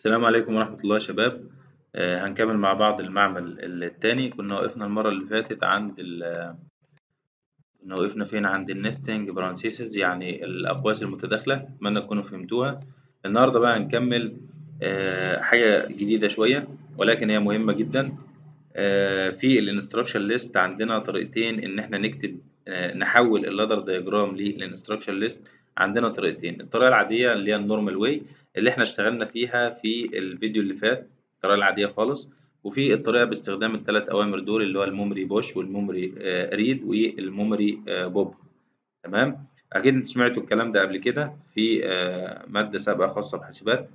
السلام عليكم ورحمة الله شباب. آه، هنكمل مع بعض المعمل التاني. كنا وقفنا المرة اللي فاتت عند ال كنا وقفنا فين؟ عند ال nesting parentheses يعني الأقواس المتداخلة. أتمنى تكونوا فهمتوها. النهاردة بقى هنكمل آه، حاجة جديدة شوية ولكن هي مهمة جدا. آه، في ال instruction list عندنا طريقتين إن إحنا نكتب نحول ال ladder diagram لل instruction list. عندنا طريقتين. الطريقة العادية اللي هي ال normal way اللي إحنا اشتغلنا فيها في الفيديو اللي فات الطريقة العادية خالص. وفي الطريقة باستخدام الثلاث أوامر دول اللي هو ال memory push وال memory read وال memory pop. تمام؟ أكيد أنتوا سمعتوا الكلام ده قبل كده في مادة سابقة خاصة بحاسبات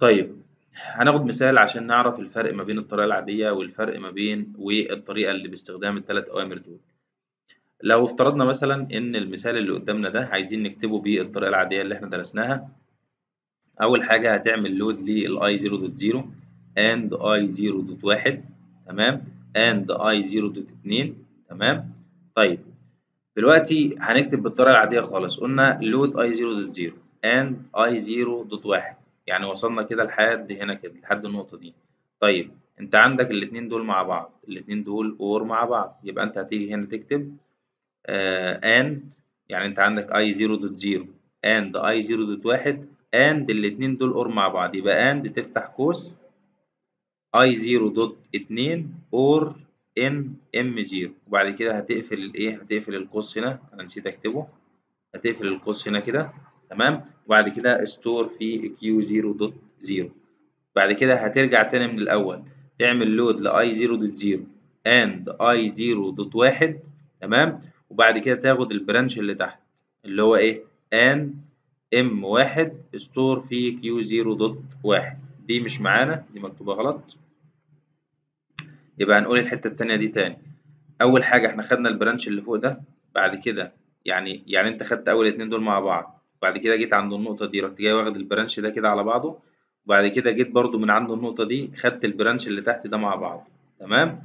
طيب هناخد مثال عشان نعرف الفرق ما بين الطريقة العادية والفرق ما بين والطريقة اللي باستخدام الثلاث أوامر دول. لو افترضنا مثلا إن المثال اللي قدامنا ده عايزين نكتبه بالطريقة العادية اللي إحنا درسناها أول حاجة هتعمل load لل i 0.0 and i 0.1 تمام؟ and i 0.2 تمام؟ طيب دلوقتي هنكتب بالطريقة العادية خالص. قلنا load i 0.0 and i 0.1 يعني وصلنا كده لحد هنا كده لحد النقطة دي. طيب أنت عندك الاثنين دول مع بعض الاثنين دول or مع بعض يبقى أنت هتيجي هنا تكتب Uh, and يعني انت عندك i 0.0 and i 0.1 and الاتنين دول or مع بعض. يبقى and تفتح قوس i 0.2 or n m 0 وبعد كده هتقفل الايه هتقفل القوس هنا. أنا نسيت أكتبه. هتقفل القوس هنا كده. تمام؟ وبعد كده store في q 0.0 بعد كده هترجع تاني من الأول. تعمل لود ل i 0.0 and i 0.1 تمام؟ وبعد كده تاخد ال branch اللي تحت اللي هو إيه؟ and m واحد store في q 0.1 دي مش معانا دي مكتوبة غلط. يبقى هنقول الحتة التانية دي تاني. أول حاجة إحنا خدنا ال branch اللي فوق ده بعد كده يعني يعني أنت خدت أول اتنين دول مع بعض. بعد كده جيت عند النقطة دي رحت جاي واخد ال branch ده كده على بعضه. وبعد كده جيت برضو من عند النقطة دي خدت ال branch اللي تحت ده مع بعض. تمام؟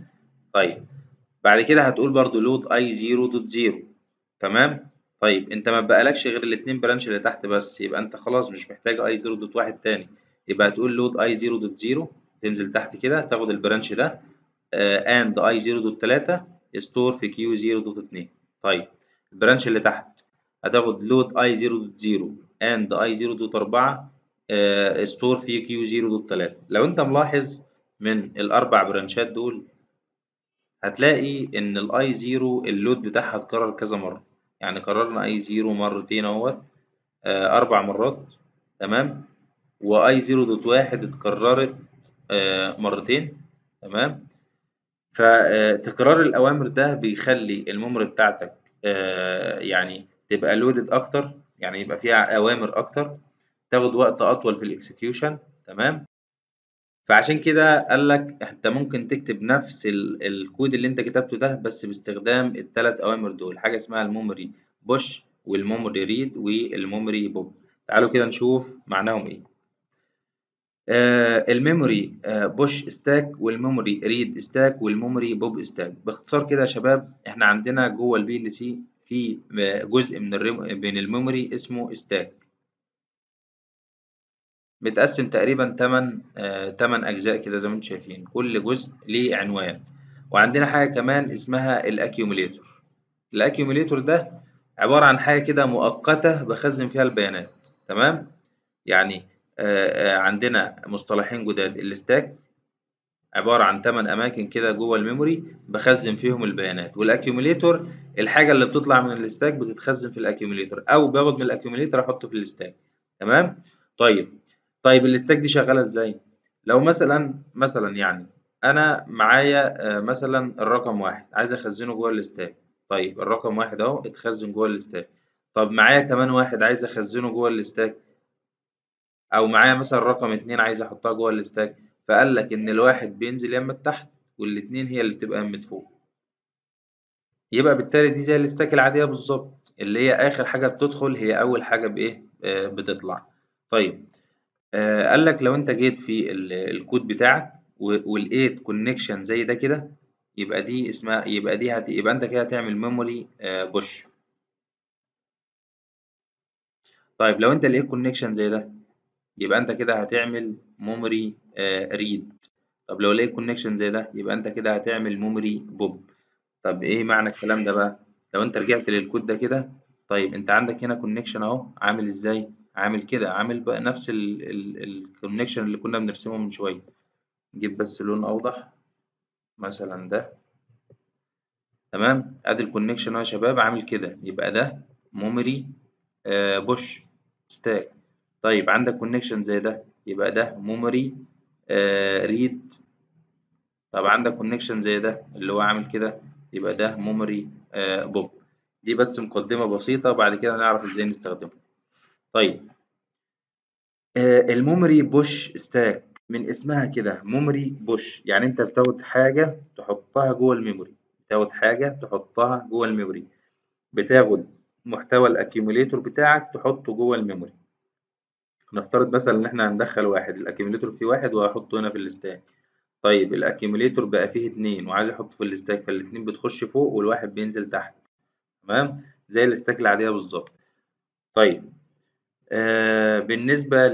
طيب. بعد كده هتقول برضو load i 0.0 تمام؟ طيب انت ما بقالكش غير الاتنين branch اللي تحت بس يبقى انت خلاص مش محتاج i 0.1 تاني. يبقى هتقول load i 0.0 تنزل تحت كده تاخد ال branch ده and i 0.3 store في q 0.2 طيب ال branch اللي تحت هتاخد load i 0.0 and i 0.4 store في q 0.3 لو انت ملاحظ من الأربع برانشات دول هتلاقي إن ال i 0 ال load بتاعها اتكرر كذا مرة. يعني كررنا i 0 مرتين أهوت آه أربع مرات تمام؟ و i 0.1 اتكررت آه مرتين تمام؟ فتكرار الأوامر ده بيخلي ال memory بتاعتك آه يعني تبقى loaded أكتر يعني يبقى فيها أوامر أكتر تاخد وقت أطول في ال execution تمام؟ فعشان كده قال لك انت ممكن تكتب نفس الكود اللي انت كتبته ده بس باستخدام الثلاث اوامر دول. حاجة اسمها ال memory push وال memory read وال memory pop. تعالوا كده نشوف معناهم إيه. آه ال memory آه push stack وال memory read stack وال memory pop stack باختصار كده يا شباب إحنا عندنا جوه ال PLC في جزء من من ال memory اسمه stack متقسم تقريبا 8 آه 8 أجزاء كده زي ما أنتم شايفين. كل جزء ليه عنوان. وعندنا حاجة كمان اسمها ال accumulator. ال accumulator ده عبارة عن حاجة كده مؤقتة بخزن فيها البيانات. تمام؟ يعني آه آه عندنا مصطلحين جداد. ال stack عبارة عن 8 أماكن كده جوه ال memory بخزن فيهم البيانات. وال accumulator الحاجة اللي بتطلع من ال stack بتتخزن في ال accumulator. أو باخد من ال accumulator أحطه في ال stack. تمام؟ طيب. طيب ال stack دي شغالة إزاي؟ لو مثلا مثلا يعني أنا معايا مثلا الرقم واحد عايز أخزنه جوه ال stack. طيب الرقم واحد أهو اتخزن جوه ال stack. طب معايا كمان واحد عايز أخزنه جوه ال stack أو معايا مثلا رقم اتنين عايز أحطها جوه ال stack فقال لك إن الواحد بينزل يمة تحت والاتنين هي اللي بتبقى يمة فوق. يبقى بالتالي دي زي ال stack العادية بالظبط اللي هي آخر حاجة بتدخل هي أول حاجة بإيه؟ آه بتطلع. طيب آه قال لك لو انت جيت في الكود بتاعك ولقيت connection زي ده كده يبقى دي اسمها يبقى دي هت... يبقى انت كده هتعمل memory آه push طيب لو انت لقيت connection زي ده يبقى انت كده هتعمل memory read طب لو لقيت connection زي ده يبقى انت كده هتعمل memory pop طب إيه معنى الكلام ده بقى؟ لو انت رجعت للكود ده كده طيب انت عندك هنا connection اهو عامل إزاي؟ عامل كده عامل بقى نفس ال connection اللي كنا بنرسمه من شوية. نجيب بس لون أوضح مثلا ده. تمام؟ أدي ال connection أهو يا شباب عامل كده. يبقى ده memory آه push stack طيب عندك connection زي ده. يبقى ده memory آه read طب عندك connection زي ده اللي هو عامل كده. يبقى ده memory آه بوب دي بس مقدمة بسيطة بعد كده نعرف إزاي نستخدمه طيب. آه ال memory push stack من اسمها كده memory push. يعني انت بتاخد حاجة تحطها جوه ال memory. بتاخد حاجة تحطها جوه ال memory. بتاخد محتوى ال accumulator بتاعك تحطه جوه ال memory. نفترض مثلا إن إحنا هندخل واحد ال accumulator فيه واحد وهحطه هنا في ال stack طيب ال accumulator بقى فيه اتنين وعايز أحطه في ال stack فالاتنين بتخش فوق والواحد بينزل تحت. تمام؟ زي ال stack العادية بالظبط. طيب بالنسبة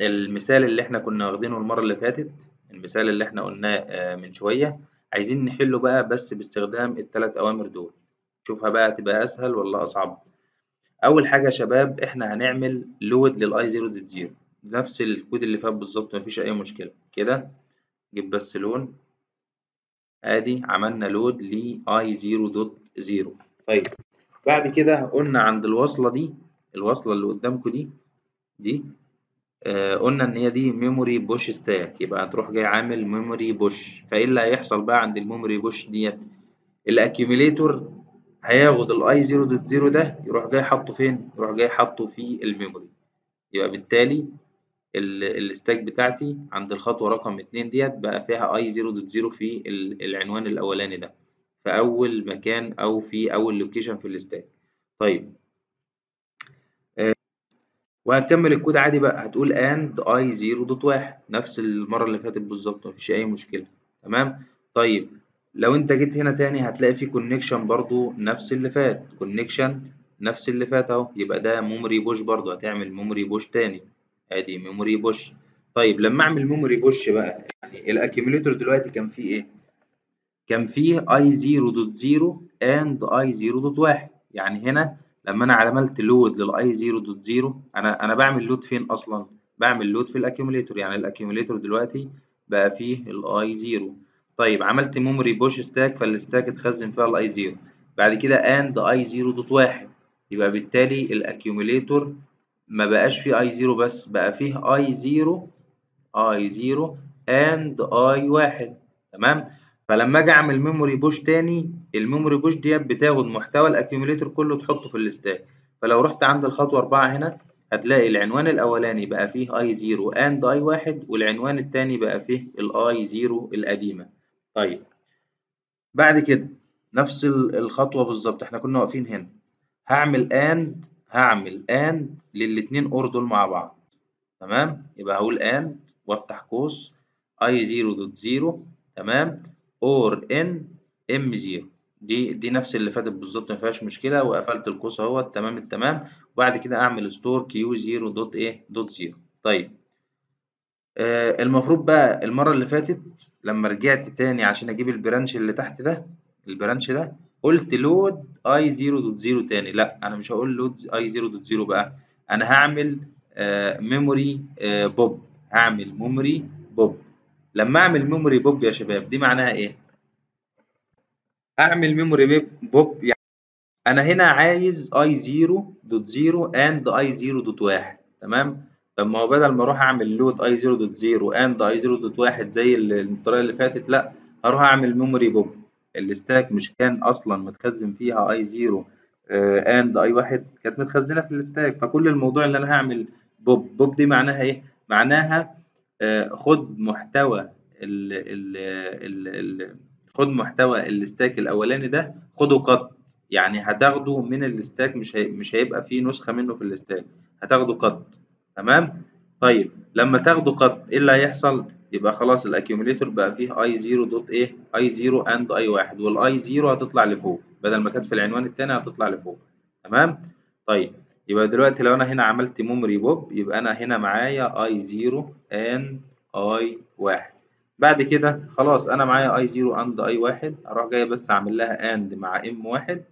للمثال اللي إحنا كنا واخدينه المرة اللي فاتت المثال اللي إحنا قلناه آه من شوية عايزين نحله بقى بس باستخدام التلات أوامر دول. شوفها بقى تبقى أسهل ولا أصعب. أول حاجة يا شباب إحنا هنعمل load لل i zero dot zero نفس الكود اللي فات بالظبط مفيش أي مشكلة. كده؟ جيب بس لون. أدي عملنا لود ل i0.0 طيب بعد كده قلنا عند الوصلة دي الوصلة اللي قدامكم دي دي آه قلنا إن هي دي memory push stack يبقى هتروح جاي عامل memory push فإيه اللي هيحصل بقى عند ال memory push ديت؟ ال accumulator هياخد ال i 0.0 ده يروح جاي حاطه فين؟ يروح جاي حاطه في ال memory. يبقى بالتالي ال stack بتاعتي عند الخطوة رقم اتنين ديت بقى فيها i 0.0 في العنوان الأولاني ده في أول مكان أو في أول location في ال stack طيب وهتكمل الكود عادي بقى. هتقول and i 0.1 نفس المرة اللي فاتت بالظبط مفيش أي مشكلة. تمام؟ طيب لو أنت جيت هنا تاني هتلاقي في connection برضو نفس اللي فات. connection نفس اللي فات أهو. يبقى ده memory push برضو. هتعمل memory push تاني. ادي memory push طيب لما أعمل memory push بقى يعني ال accumulator دلوقتي كان فيه إيه؟ كان فيه i 0.0 and i 0.1 يعني هنا لما أنا عملت load لل i 0.0 أنا أنا بعمل load فين أصلا؟ بعمل load في ال accumulator يعني ال accumulator دلوقتي بقى فيه ال i 0 طيب عملت memory push stack فال stack اتخزن فيها ال i 0 بعد كده and i 0.1 يبقى بالتالي ال accumulator ما بقاش فيه i 0 بس بقى فيه i 0 i 0 and i 1 تمام؟ فلما أجي اعمل memory push تاني ال memory push ديت بتاخد محتوى ال accumulator كله تحطه في ال stack فلو رحت عند الخطوة 4 هنا هتلاقي العنوان الأولاني بقى فيه i 0 and i 1 والعنوان التاني بقى فيه ال i 0 القديمة. طيب. بعد كده نفس الخطوة بالظبط إحنا كنا واقفين هنا. هعمل and هعمل and للاتنين or دول مع بعض. تمام؟ يبقى هقول and وافتح قوس i 0.0 تمام؟ or n m 0 دي دي نفس اللي فاتت بالظبط ما فيهاش مشكلة وقفلت القوس اهوت تمام التمام. وبعد كده اعمل store q 0 dot إيه dot 0 طيب. آه المفروض بقى المرة اللي فاتت لما رجعت تاني عشان أجيب ال branch اللي تحت ده ال branch ده قلت load i 0.0 تاني. لا أنا مش هقول load i 0.0 بقى. أنا هعمل آه memory آه بوب هعمل memory pop لما أعمل memory pop يا شباب دي معناها إيه؟ أعمل memory pop يعني أنا هنا عايز i 0.0 and i 0.1 تمام؟ طب ما هو بدل ما أروح أعمل load i 0.0 and i 0.1 زي الطريقة اللي فاتت لأ هروح أعمل memory pop ال stack مش كان أصلا متخزن فيها i 0 and i 1 كانت متخزنة في ال stack فكل الموضوع اللي أنا هعمل pop pop دي معناها إيه؟ معناها خد محتوى ال ال ال خد محتوى ال stack الأولاني ده خده cut. يعني هتاخده من ال stack مش هي مش هيبقى فيه نسخة منه في ال stack هتاخده cut. تمام؟ طيب لما تاخده cut إيه اللي هيحصل؟ يبقى خلاص ال accumulator بقى فيه i 0 dot إيه i 0 and i 1 وال i 0 هتطلع لفوق. بدل ما كانت في العنوان التاني هتطلع لفوق. تمام؟ طيب يبقى دلوقتي لو أنا هنا عملت memory pop يبقى أنا هنا معايا i 0 and i 1 بعد كده خلاص أنا معايا i 0 and i 1 أروح جاي بس أعمل لها and مع m 1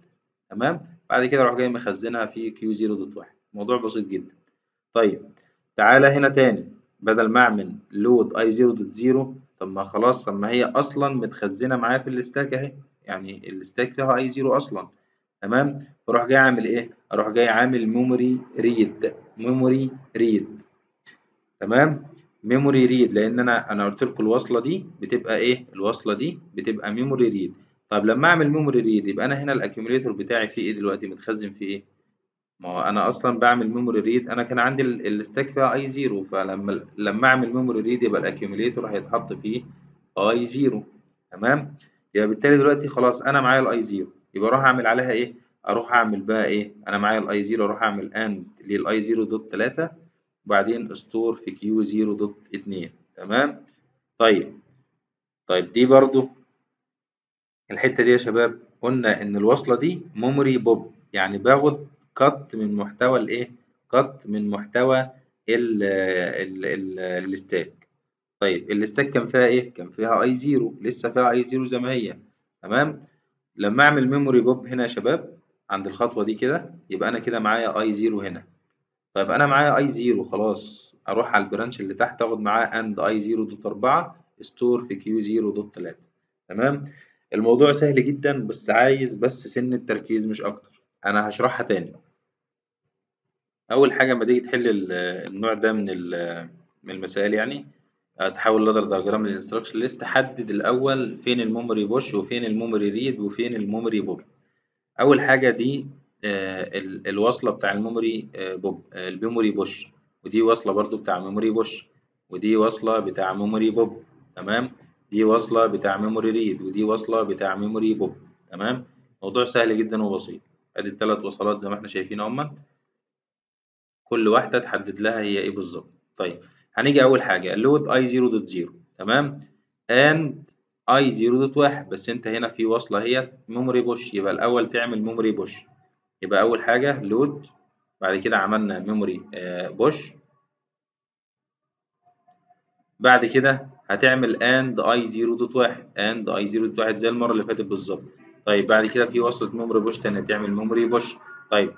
تمام؟ بعد كده أروح جاي مخزنها في q 0 dot 1 موضوع بسيط جدا. طيب تعالى هنا تاني. بدل ما أعمل load i 0 dot 0 طب ما خلاص طب ما هي أصلا متخزنة معايا في ال stack أهي. يعني ال stack فيها i 0 أصلا. تمام؟ فاروح جاي عامل إيه؟ أروح جاي عامل memory read memory read تمام؟ memory read لأن أنا أنا قلت لكم الوصلة دي بتبقى إيه؟ الوصلة دي بتبقى memory read طب لما اعمل memory read يبقى أنا هنا ال accumulator بتاعي فيه إيه دلوقتي؟ متخزن فيه إيه؟ ما هو أنا أصلا بعمل memory read أنا كان عندي ال stack فيها i 0 فلما لما اعمل memory read يبقى ال accumulator هيتحط فيه i 0 تمام؟ يبقى بالتالي دلوقتي خلاص أنا معايا ال i 0 يبقى أروح اعمل عليها إيه؟ أروح أعمل بقى إيه؟ أنا معايا ال i 0 أروح أعمل and لل i 0 dot 3 وبعدين store في q 0 dot 2 تمام؟ طيب. طيب دي برضو الحتة دي يا شباب. قلنا إن الوصلة دي memory pop يعني باخد cut من محتوى الايه cut من محتوى ال ال ال ال stack طيب ال stack كان فيها إيه؟ كان فيها i 0 لسه فيها i 0 زي ما هي. تمام؟ لما أعمل memory pop هنا يا شباب عند الخطوة دي كده يبقى أنا كده معايا i 0 هنا. طيب أنا معايا i 0 خلاص. أروح على ال branch اللي تحت أخد معاه and i 0 dot 4 store في q 0 dot 3 تمام؟ الموضوع سهل جدا بس عايز بس سنة تركيز مش أكتر. أنا هشرحها تاني. أول حاجة لما تيجي تحل النوع ده من المسائل يعني تحول ladder diagram لل instruction list حدد الأول فين ال memory push وفين ال memory read وفين ال memory pop أول حاجة دي الوصلة بتاع ال memory pop ال memory push. ودي وصلة برضو بتاع memory push. ودي وصلة بتاع memory pop. تمام؟ دي وصلة بتاع memory read. ودي وصلة بتاع memory pop. تمام؟ موضوع سهل جدا وبسيط. أدي الثلاث وصلات زي ما إحنا شايفين اهما كل واحدة تحدد لها هي إيه بالظبط. طيب هنيجي أول حاجة. load i 0 dot 0 تمام؟ and i 0 dot 1 بس انت هنا في وصلة هي memory push يبقى الأول تعمل memory push يبقى أول حاجة load بعد كده عملنا memory push بعد كده هتعمل and i 0 dot 1 and i 0 dot 1 زي المرة اللي فاتت بالظبط. طيب بعد كده في وصلة memory push تانية تعمل memory push طيب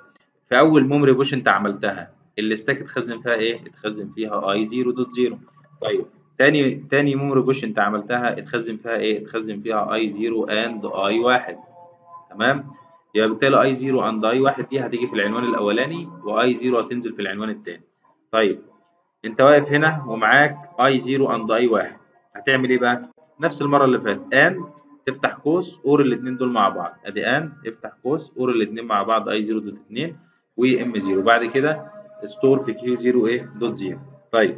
في أول memory push انت عملتها ال stack اتخزن فيها إيه؟ اتخزن فيها I 0 dot 0 طيب تاني تاني memory push انت عملتها اتخزن فيها إيه؟ اتخزن فيها I 0 and I 1 تمام؟ يبقى بالتالي I 0 and I 1 دي هتيجي في العنوان الأولاني و I 0 هتنزل في العنوان الثاني طيب انت واقف هنا ومعاك I 0 and I 1 هتعمل إيه بقى؟ نفس المرة اللي فاتت. and تفتح قوس or الاثنين دول مع بعض. ادي and افتح قوس or الاثنين مع بعض I 0 dot 2 و M 0 بعد كده store في Q 0 إيه؟ dot 0 طيب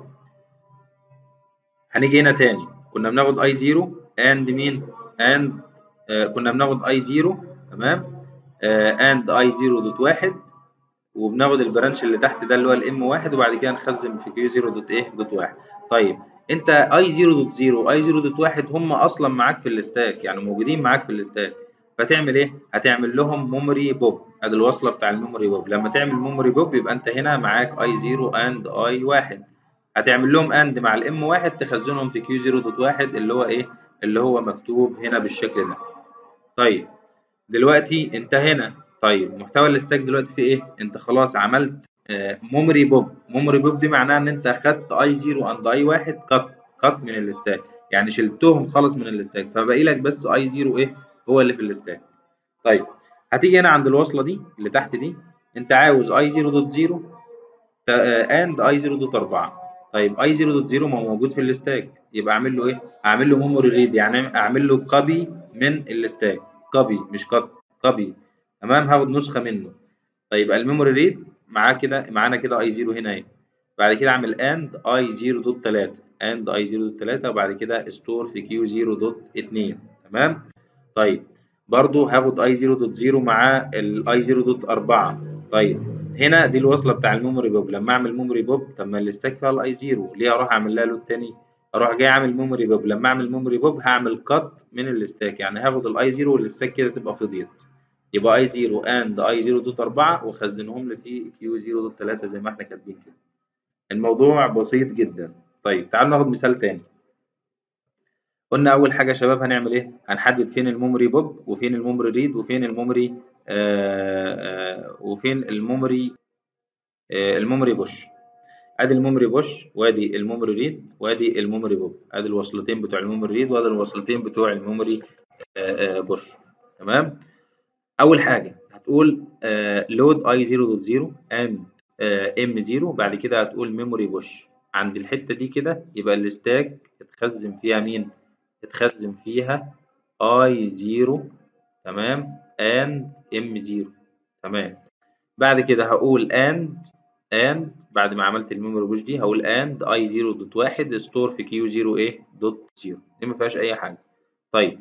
هنيجي هنا تاني. كنا بناخد I 0 and مين؟ and آه كنا بناخد I 0 تمام؟ and I 0 dot 1 وبناخد ال branch اللي تحت ده اللي هو ال M 1 وبعد كده نخزن في Q 0 dot إيه dot 1 طيب انت I 0 dot 0 و I 0 dot 1 هم أصلا معاك في ال stack يعني موجودين معاك في ال stack فتعمل إيه؟ هتعمل لهم memory pop ادي الوصلة بتاع ال memory pop. لما تعمل memory pop يبقى انت هنا معاك I 0 and I 1 هتعمل لهم and مع ال M 1 تخزنهم في Q 0 dot 1 اللي هو إيه؟ اللي هو مكتوب هنا بالشكل ده. طيب دلوقتي انت هنا طيب محتوى ال stack دلوقتي في إيه؟ انت خلاص عملت memory pop memory pop دي معناها إن أنت خدت I 0 and I 1 cut cut من ال stack يعني شلتهم خالص من ال stack فبقي لك بس I 0 إيه؟ هو اللي في ال stack طيب هتيجي هنا عند الوصلة دي اللي تحت دي. أنت عاوز I 0 dot 0 and I 0 dot 4 طيب I 0 dot 0 ما هو موجود في ال stack. يبقى أعمل له إيه؟ أعمل له memory read يعني أعمل له copy من ال stack. copy مش cut copy تمام؟ هاخد نسخة منه. طيب ال memory read معاه كده معانا كده I 0 هنا أهي. بعد كده أعمل and I 0 dot 3 and I 0 dot 3 وبعد كده store في Q 0 dot 2 تمام؟ طيب برضو هاخد I 0 dot 0 مع ال I 0 dot 4 طيب هنا دي الوصلة بتاع ال memory pop. لما أعمل memory pop طب ما ال stack فيها ال I 0 ليه أروح أعمل لها load تاني؟ أروح جاي أعمل memory pop. لما أعمل memory pop هعمل cut من ال stack يعني هاخد ال I 0 وال stack كده تبقى فضيت. يبقى I 0 and I 0 dot 4 وخزنهم لي في Q 0 dot 3 زي ما إحنا كاتبين كده. الموضوع بسيط جدا. طيب تعالوا ناخد مثال تاني. قلنا أول حاجة شباب هنعمل إيه؟ هنحدد فين ال memory pop وفين ال memory read وفين ال memory وفين ال memory ال memory push. ادي ال memory push وادي ال memory read وادي ال memory pop. ادي الوصلتين بتوع ال memory read وادي الوصلتين بتوع ال memory push. تمام؟ اول حاجة هتقول load I 0.0 and M 0 بعد كده هتقول memory push. عند الحتة دي كده يبقى ال stack اتخزن فيها مين؟ اتخزن فيها I 0 تمام؟ and M 0 تمام. بعد كده هقول and and بعد ما عملت ال memory push دي هقول and I 0 dot واحد store في Q 0 إيه dot 0 دي ما فيهاش أي حاجة. طيب.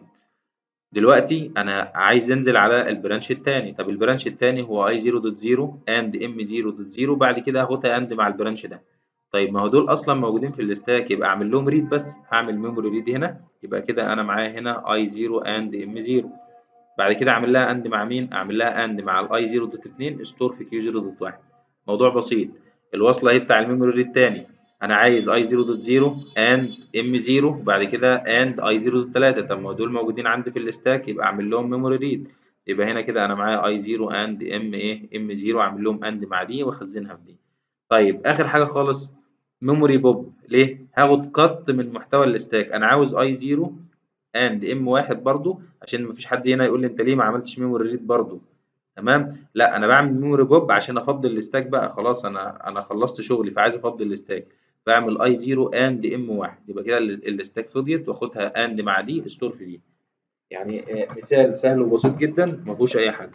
دلوقتي أنا عايز أنزل على ال branch الثاني طب ال branch الثاني هو I 0 dot 0 and M 0 dot 0 بعد كده هاخدها and مع ال branch ده. طيب ما هو دول أصلا موجودين في ال stack يبقى أعمل لهم read بس. هعمل memory read هنا. يبقى كده أنا معايا هنا I 0 and M 0 بعد كده أعمل لها and مع مين؟ أعمل لها and مع ال I 0 dot 2 store في Q 0 dot 1 موضوع بسيط. الوصلة أهي بتاع ال memory read تاني. أنا عايز I 0 dot 0 and M 0 بعد كده and I 0 dot 3 طب ما دول موجودين عندي في ال stack يبقى أعمل لهم memory read يبقى هنا كده أنا معايا I 0 and M إيه M 0 أعمل لهم and مع دي وأخزنها في دي. طيب آخر حاجة خالص memory pop. ليه؟ هاخد cut من محتوى ال stack أنا عاوز I 0 and M 1 برضو عشان مفيش حد هنا يقول لي انت ليه ما عملتش memory read برضو. تمام؟ لا أنا بعمل memory pop عشان أفضي ال stack بقى خلاص أنا أنا خلصت شغلي فعايز أفضي ال stack بعمل I 0 and M 1 يبقى كده ال stack فضيت واخدها and مع دي store في دي. يعني مثال سهل وبسيط جدا ما فيهوش أي حاجة.